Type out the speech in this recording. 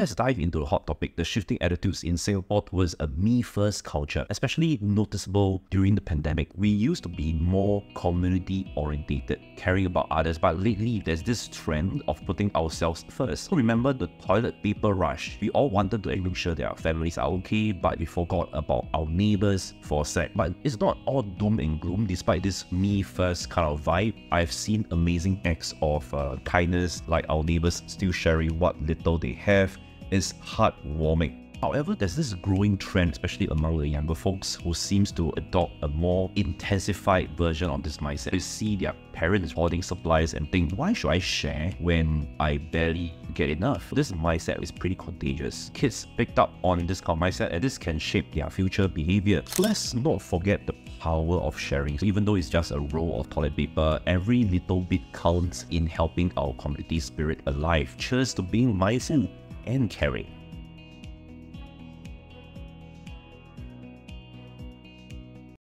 Let's dive into the hot topic the shifting attitudes in Singapore towards a me first culture, especially noticeable during the pandemic. We used to be more community orientated, caring about others, but lately there's this trend of putting ourselves first. Remember the toilet paper rush? We all wanted to make sure that our families are okay, but we forgot about our neighbors for a sec. But it's not all doom and gloom despite this me first kind of vibe. I've seen amazing acts of uh, kindness, like our neighbors still sharing what little they have is heartwarming. However, there's this growing trend, especially among the younger folks, who seems to adopt a more intensified version of this mindset. They see their parents hoarding supplies and think, why should I share when I barely get enough? This mindset is pretty contagious. Kids picked up on this kind of mindset and this can shape their future behavior. Let's not forget the power of sharing. So even though it's just a roll of toilet paper, every little bit counts in helping our community spirit alive. Cheers to being mindful and caring.